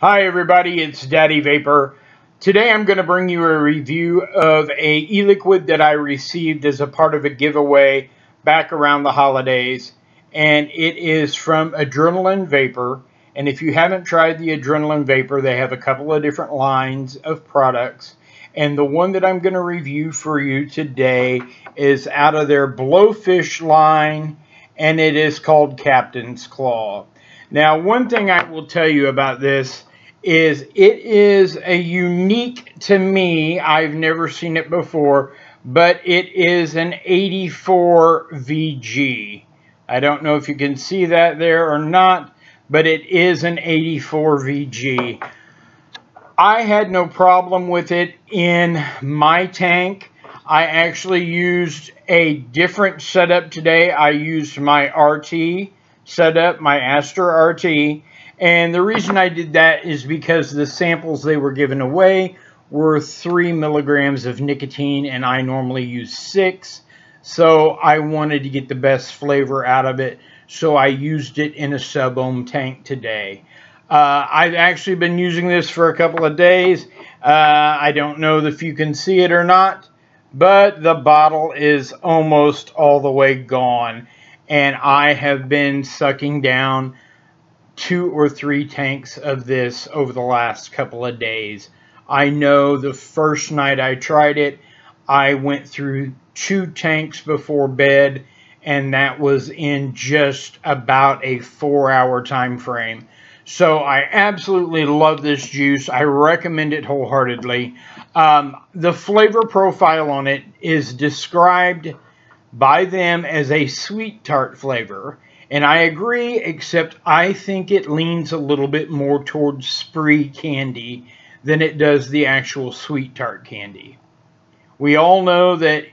Hi everybody, it's Daddy Vapor. Today I'm going to bring you a review of a e-liquid that I received as a part of a giveaway back around the holidays. And it is from Adrenaline Vapor. And if you haven't tried the Adrenaline Vapor, they have a couple of different lines of products. And the one that I'm going to review for you today is out of their Blowfish line. And it is called Captain's Claw. Now, one thing I will tell you about this is it is a unique to me. I've never seen it before, but it is an 84 VG. I don't know if you can see that there or not, but it is an 84 VG. I had no problem with it in my tank. I actually used a different setup today. I used my RT setup, my Aster RT, and the reason I did that is because the samples they were giving away were three milligrams of nicotine and I normally use six. So I wanted to get the best flavor out of it. So I used it in a sub-ohm tank today. Uh, I've actually been using this for a couple of days. Uh, I don't know if you can see it or not, but the bottle is almost all the way gone. And I have been sucking down two or three tanks of this over the last couple of days. I know the first night I tried it, I went through two tanks before bed, and that was in just about a four hour time frame. So I absolutely love this juice. I recommend it wholeheartedly. Um, the flavor profile on it is described by them as a sweet tart flavor. And I agree, except I think it leans a little bit more towards spree candy than it does the actual sweet tart candy. We all know that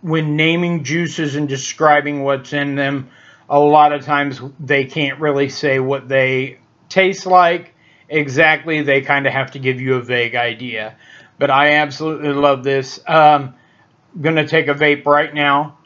when naming juices and describing what's in them, a lot of times they can't really say what they taste like exactly. They kind of have to give you a vague idea. But I absolutely love this. Um, I'm going to take a vape right now.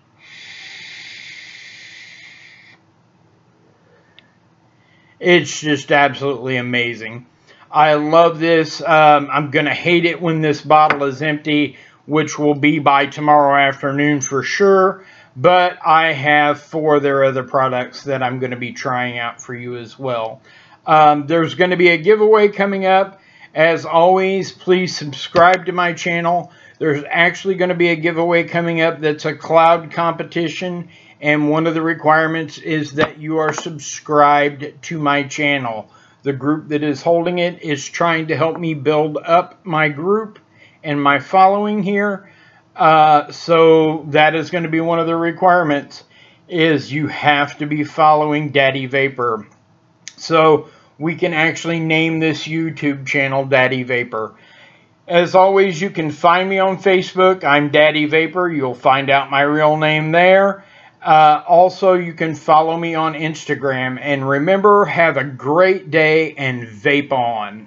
It's just absolutely amazing. I love this. Um, I'm going to hate it when this bottle is empty, which will be by tomorrow afternoon for sure. But I have four of their other products that I'm going to be trying out for you as well. Um, there's going to be a giveaway coming up. As always, please subscribe to my channel. There's actually going to be a giveaway coming up that's a cloud competition and one of the requirements is that you are subscribed to my channel. The group that is holding it is trying to help me build up my group and my following here. Uh, so that is going to be one of the requirements is you have to be following Daddy Vapor. So we can actually name this YouTube channel Daddy Vapor. As always, you can find me on Facebook. I'm Daddy Vapor. You'll find out my real name there. Uh, also, you can follow me on Instagram. And remember, have a great day and vape on.